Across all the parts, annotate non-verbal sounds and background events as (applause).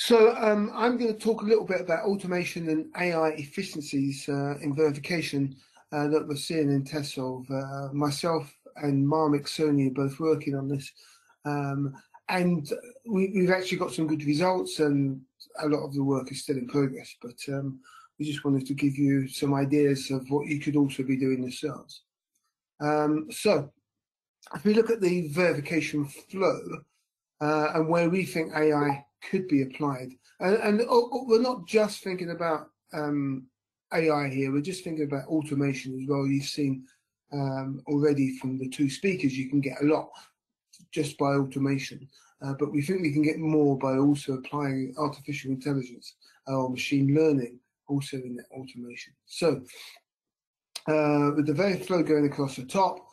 So um, I'm going to talk a little bit about automation and AI efficiencies uh, in verification uh, that we're seeing in Tessolve. Uh, myself and Marmik Soni are both working on this. Um, and we, have actually got some good results and a lot of the work is still in progress, but um, we just wanted to give you some ideas of what you could also be doing yourselves. Um, so if we look at the verification flow uh, and where we think AI could be applied, and, and oh, oh, we're not just thinking about um, AI here, we're just thinking about automation as well. You've seen um, already from the two speakers, you can get a lot just by automation. Uh, but we think we can get more by also applying artificial intelligence or machine learning also in that automation. So uh, with the very flow going across the top,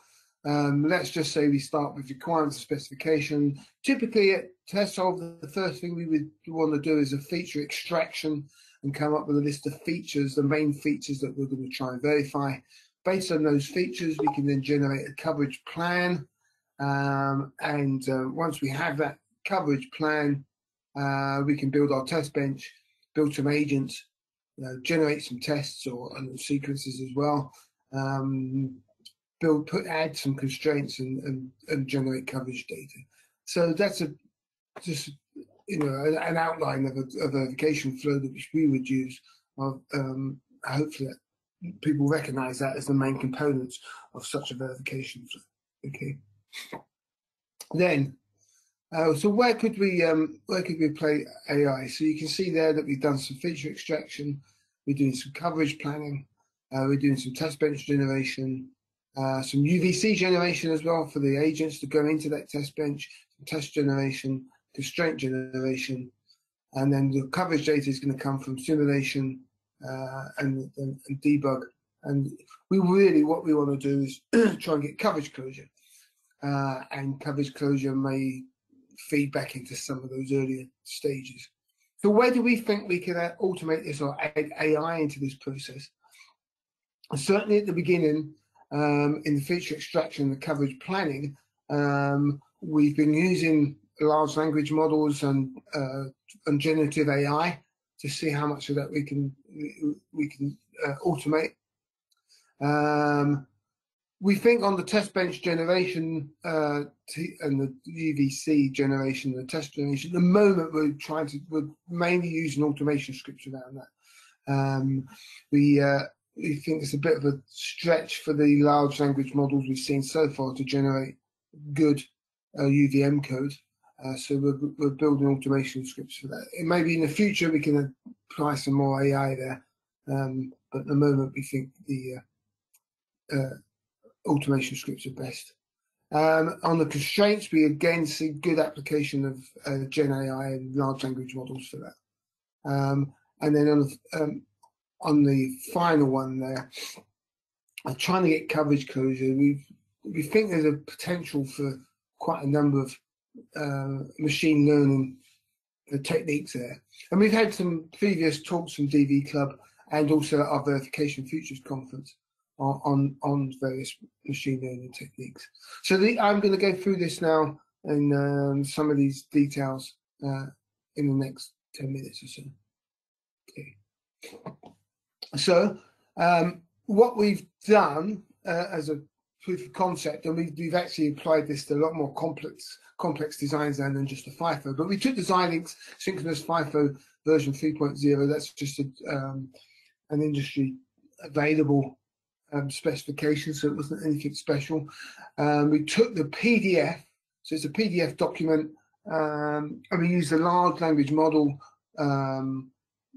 um, let's just say we start with requirements specification. Typically at Tessolve, the first thing we would want to do is a feature extraction and come up with a list of features, the main features that we're going to try and verify. Based on those features, we can then generate a coverage plan um, and uh, once we have that coverage plan, uh, we can build our test bench, build some agents, you know, generate some tests or sequences as well, um, build, put, add some constraints and, and, and, generate coverage data. So that's a just you know an, outline of a, a, verification flow that which we would use. Of, um, hopefully, people recognise that as the main components of such a verification flow. Okay. Then, uh, so where could we um, where could we play AI? So you can see there that we've done some feature extraction, we're doing some coverage planning, uh, we're doing some test bench generation, uh, some UVC generation as well for the agents to go into that test bench, test generation, constraint generation, and then the coverage data is going to come from simulation uh, and, and, and debug. And we really, what we want to do is (clears throat) try and get coverage closure uh, and coverage closure may feed back into some of those earlier stages. So where do we think we can uh, automate this or add AI into this process? certainly at the beginning, um, in the feature extraction and the coverage planning, um, we've been using large language models and uh, and generative AI to see how much of that we can we can uh, automate. Um, we think on the test bench generation uh, and the UVC generation, the test generation, at the moment we're trying to, we're mainly using automation scripts around that. Um, we, uh, we think it's a bit of a stretch for the large language models we've seen so far to generate good uh, UVM code. Uh, so we're, we're building automation scripts for that. It maybe in the future we can apply some more AI there, um, but at the moment we think the uh, uh, automation scripts are best. Um, on the constraints, we again see good application of uh, Gen AI and large language models for that. Um, and then on the, um, on the final one there, uh, trying to get coverage closure, we we think there's a potential for quite a number of uh, machine learning uh, techniques there. And we've had some previous talks from DV Club and also our Verification Futures conference on, on various machine learning techniques. So the, I'm going to go through this now and um, some of these details uh, in the next 10 minutes or so. Okay. So um, what we've done uh, as a proof of concept, and we've, we've, actually applied this to a lot more complex complex designs than just a FIFO, but we took the Xilinx synchronous FIFO version 3.0. That's just a, um, an industry available um, specifications, so it wasn't anything special. Um, we took the PDF, so it's a PDF document, um, and we used a large language model um,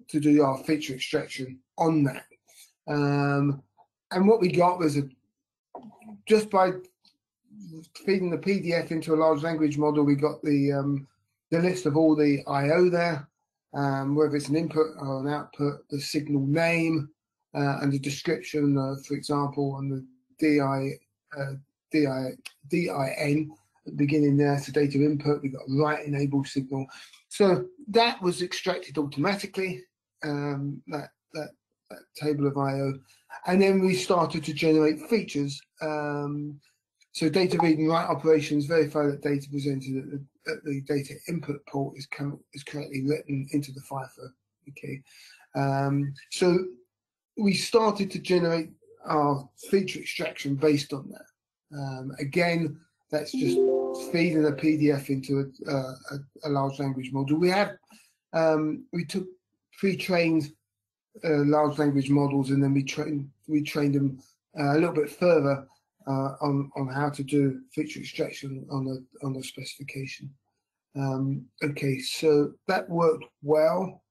to do our feature extraction on that. Um, and what we got was a just by feeding the PDF into a large language model, we got the um, the list of all the I/O there, whether it's an input or an output, the signal name, uh, and the description, uh, for example, on the DI, uh, DI, DIN at the beginning there, so data input, we've got write enable signal. So that was extracted automatically, um, that, that, that, table of IO. And then we started to generate features. Um, so data read and write operations verify that data presented at the, that the data input port is, is correctly written into the FIFO. Okay, um, so we started to generate our feature extraction based on that. Um, again, that's just feeding a PDF into a, a, a large language model. We have um, we took pre-trained uh, large language models and then we trained we trained them uh, a little bit further uh, on on how to do feature extraction on the on the specification. Um, okay, so that worked well.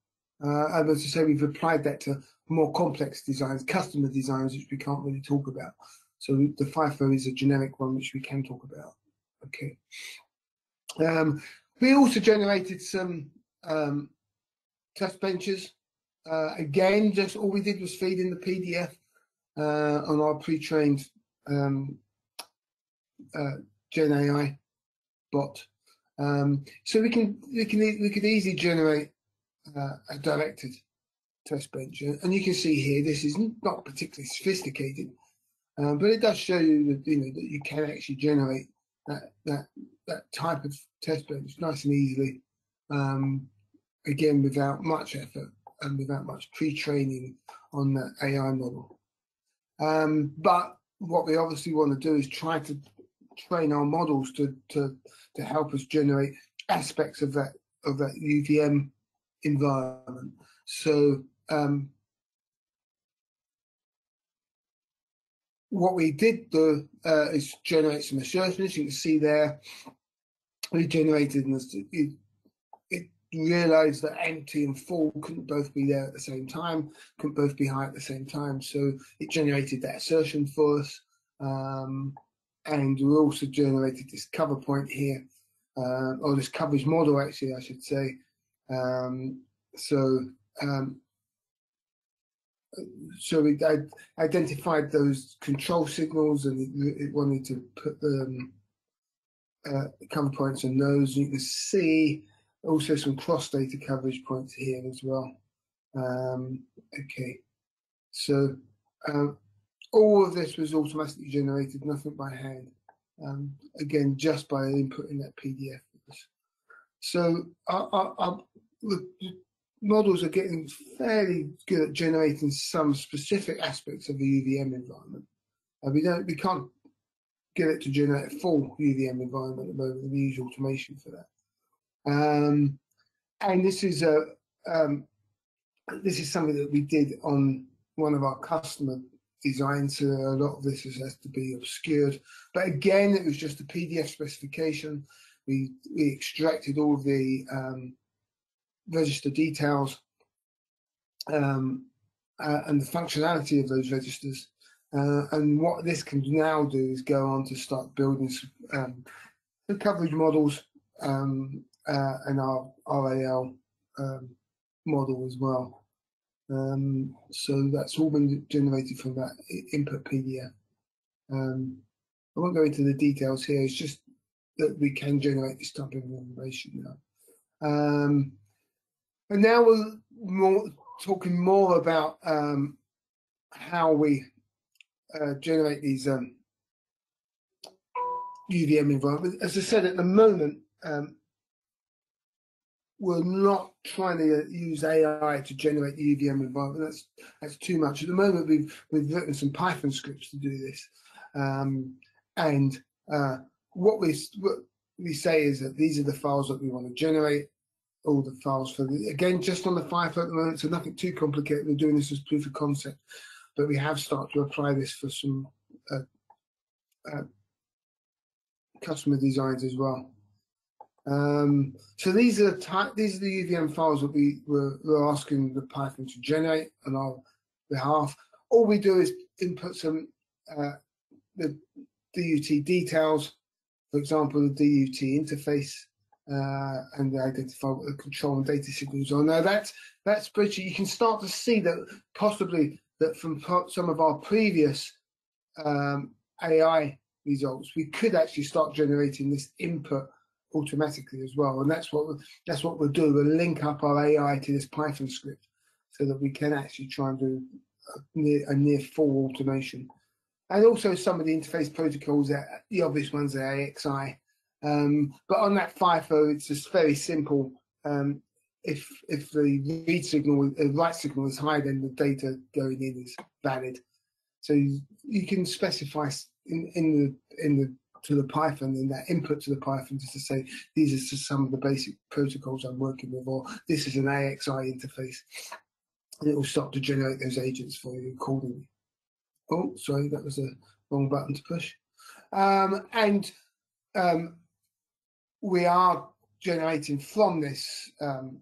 Uh, as I say, we've applied that to more complex designs, customer designs, which we can't really talk about. So the FIFO is a generic one, which we can talk about. Okay. Um, we also generated some um, test benches. Uh, again, just all we did was feed in the PDF uh, on our pre-trained um, uh, Gen AI bot. Um, so we can we can we could easily generate uh, a directed test bench, and you can see here this is not particularly sophisticated, um, but it does show you that you know that you can actually generate that that that type of test bench nice and easily, um, again without much effort and without much pre-training on the AI model. Um, but what we obviously want to do is try to train our models to to to help us generate aspects of that of that UVM environment. So um, what we did do uh, is generate some assertions. You can see there, we generated realized that empty and full couldn't both be there at the same time, couldn't both be high at the same time. So it generated that assertion for us. Um, and we also generated this cover point here, uh, or this coverage model, actually, I should say. Um, so um, so we identified those control signals and it, wanted to put them uh, cover points on those. You can see also some cross data coverage points here as well. Um, okay, so um, all of this was automatically generated, nothing by hand. Um, again, just by inputting that PDF. So our, models are getting fairly good at generating some specific aspects of the UVM environment. Uh, we don't, we can't get it to generate a full UVM environment at the moment. We use automation for that. Um, and this is a um, this is something that we did on one of our customer designs. So a lot of this has to be obscured. But again, it was just a PDF specification. We we extracted all the um, register details um, uh, and the functionality of those registers. Uh, and what this can now do is go on to start building um, coverage models um, uh, and our RAL um, model as well. Um, so that's all been generated from that input PDF. Um, I won't go into the details here. It's just that we can generate this type of information now. Um, and now we're more, talking more about um, how we uh, generate these um, UVM environments. As I said, at the moment, um, we're not trying to use AI to generate the UVM environment. That's that's too much. At the moment, we've we've written some Python scripts to do this, um, and uh, what we what we say is that these are the files that we want to generate all the files for the, again just on the FIFO at the moment so nothing too complicated we're doing this as proof of concept but we have started to apply this for some uh, uh, customer designs as well um, so these are the these are the UVM files that we were, asking the Python to generate on our behalf all we do is input some uh, the DUT details for example the DUT interface uh, and identify what the control and data signals are. Now that that spreadsheet, you can start to see that possibly that from some of our previous um, AI results, we could actually start generating this input automatically as well. And that's what that's what we'll do. We'll link up our AI to this Python script so that we can actually try and do a near, a near full automation. And also some of the interface protocols, that, the obvious ones are AXI, Um, but on that FIFO, it's just very simple. Um, if if the read signal, the write signal is high, then the data going in is valid. So you, you can specify in, in the in the to the Python and that input to the Python just to say these are just some of the basic protocols I'm working with, or this is an AXI interface. And it will start to generate those agents for you accordingly. Oh, sorry, that was a wrong button to push. Um, and um, we are generating from this um,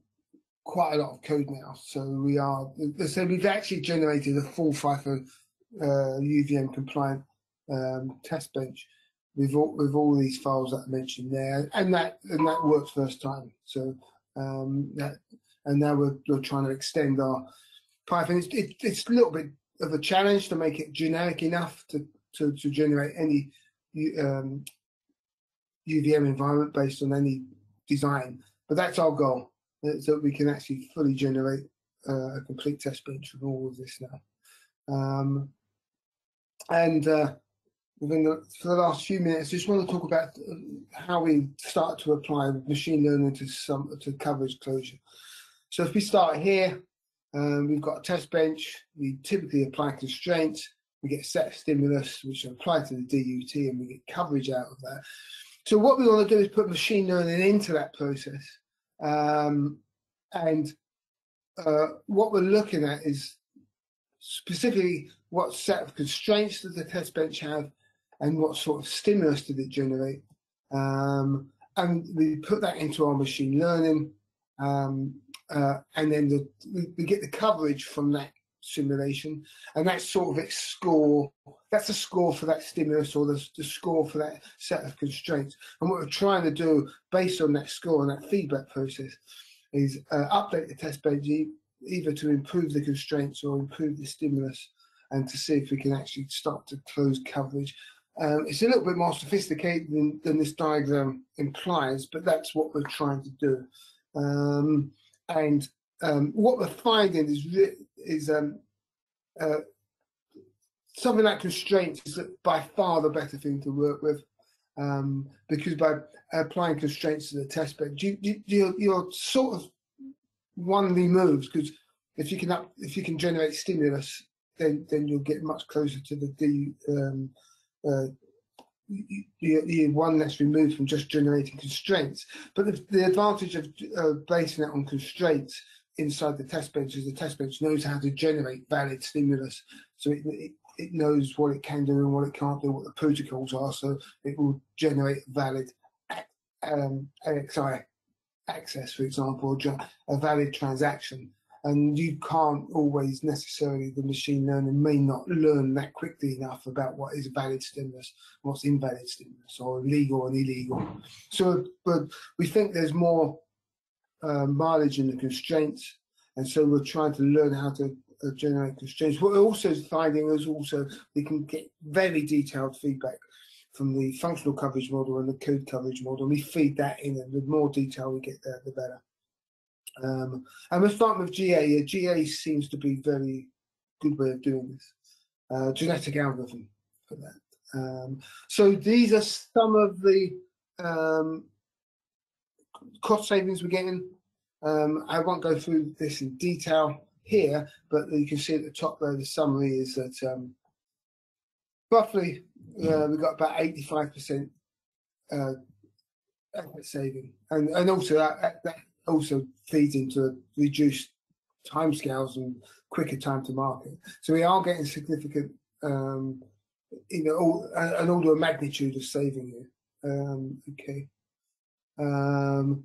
quite a lot of code now. So we are, so we've actually generated a full FIFO uh, UVM compliant um, test bench with all, with all these files that I mentioned there, and that and that works first time. So um, that and now we're, we're trying to extend our Python. It's, it, it's a little bit of a challenge to make it generic enough to to, to generate any um, UVM environment based on any design. But that's our goal, uh, so we can actually fully generate uh, a complete test bench with all of this now. Um, and uh, within the, for the last few minutes, I just want to talk about uh, how we start to apply machine learning to some to coverage closure. So if we start here, um, we've got a test bench. We typically apply constraints. We get set stimulus, which apply to the DUT, and we get coverage out of that. So what we want to do is put machine learning into that process. Um, and uh, what we're looking at is specifically what set of constraints does the test bench have and what sort of stimulus did it generate. Um, and we put that into our machine learning um, uh, and then the, we, we, get the coverage from that simulation and that's sort of its score that's a score for that stimulus or the, the score for that set of constraints and what we're trying to do based on that score and that feedback process is uh, update the test bench either to improve the constraints or improve the stimulus and to see if we can actually start to close coverage um, it's a little bit more sophisticated than, than, this diagram implies, but that's what we're trying to do. Um, and um, what we're finding is is um, uh, something like constraints is by far the better thing to work with um, because by applying constraints to the test bed, you, you, you're sort of one removes because if you can up, if you can generate stimulus, then then you'll get much closer to the D. Um, uh, you, you one less removed from just generating constraints. But the, the advantage of uh, basing it on constraints inside the test bench is the test bench knows how to generate valid stimulus. So it, it, it knows what it can do and what it can't do, what the protocols are. So it will generate valid um, AXI access, for example, a valid transaction and you can't always necessarily the machine learning may not learn that quickly enough about what is valid stimulus what's invalid stimulus or legal and illegal. So but we think there's more uh, mileage in the constraints and so we're trying to learn how to uh, generate constraints. What we're also finding is also we can get very detailed feedback from the functional coverage model and the code coverage model. We feed that in and the more detail we get there the better um, and we're starting with GA. GA seems to be very good way of doing this. Uh, genetic algorithm for that. Um, so these are some of the um, cost savings we're getting. Um, I won't go through this in detail here, but you can see at the top there, the summary is that um, roughly uh, we've got about 85% uh, saving. And, and also that, that also feeds into reduced timescales and quicker time to market. So we are getting significant, um, you know, an order of magnitude of saving here. Um, okay. Um,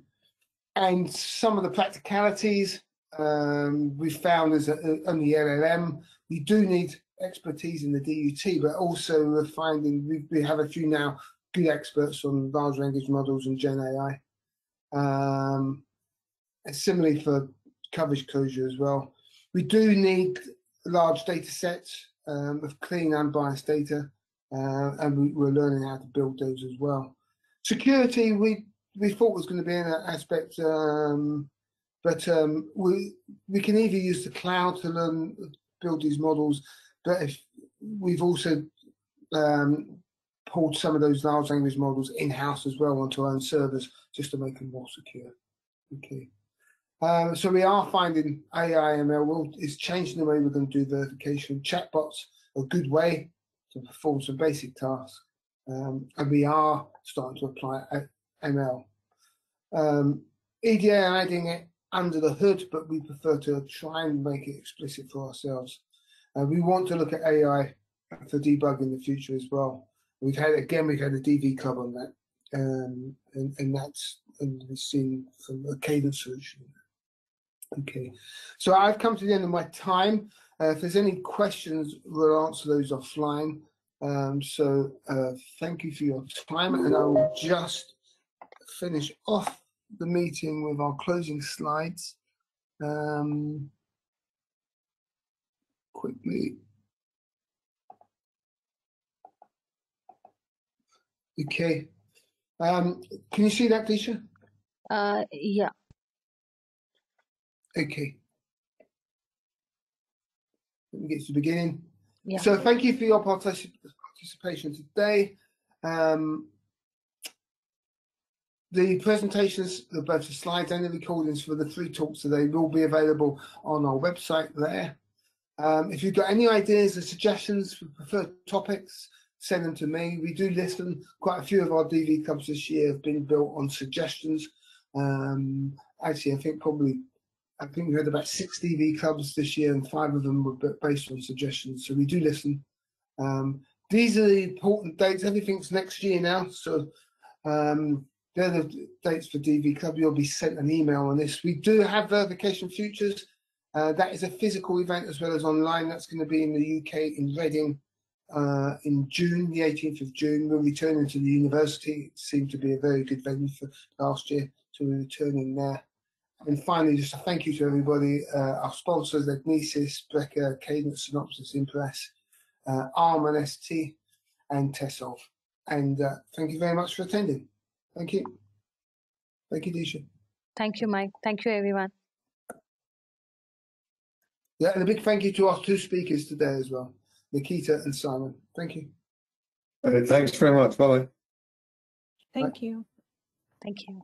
and some of the practicalities um, we found is uh, on the LLM, we do need expertise in the DUT, but also we're finding we, we have a few now good experts on large language models and Gen AI. Um, similarly for coverage closure as well. We do need large data sets um, of clean, unbiased data, uh, and we, we're learning how to build those as well. Security, we we thought was going to be an aspect, um, but um, we we can either use the cloud to learn build these models, but if we've also um, hold some of those large language models in-house as well onto our own servers just to make them more secure. Okay. Um, so we are finding AI/ML will, is changing the way we're going to do verification. Chatbots a good way to perform some basic tasks, um, and we are starting to apply ML. Um, EDA are adding it under the hood, but we prefer to try and make it explicit for ourselves. Uh, we want to look at AI for debug in the future as well. We've had again, we've had a DV club on that, um, and, and that's and we've seen from a cadence solution. Okay, so I've come to the end of my time. Uh, if there's any questions, we'll answer those offline. Um, so uh, thank you for your time, and I will just finish off the meeting with our closing slides. Um, quickly. Okay. Um, can you see that, Tisha? Uh, yeah. Okay. Let me get to the beginning. Yeah. So thank you for your particip participation today. Um, the presentations, both the slides and the recordings for the three talks today will be available on our website there. Um, if you've got any ideas or suggestions for preferred topics, send them to me. We do listen. Quite a few of our DV clubs this year have been built on suggestions. Um, actually, I think probably, I think we had about six DV clubs this year, and five of them were based on suggestions. So we do listen. Um, these are the important dates. Everything's next year now, so um, they're the dates for DV Club. You'll be sent an email on this. We do have verification futures. Uh, that is a physical event as well as online. That's going to be in the UK in Reading uh, in June, the 18th of June. We're returning to the university. It seemed to be a very good venue for last year, so we're returning there. And finally, just a thank you to everybody, uh, our sponsors, Agnisys, Breker, Cadence, Synopsys, Imperas, uh, ARM and ST, and Tessolve. And uh, thank you very much for attending. Thank you. Thank you, Disha. Thank you, Mike. Thank you, everyone. Yeah, and a big thank you to our two speakers today as well. Nikita and Simon. Thank you. thanks very much. Bye. Thank you. Thank you.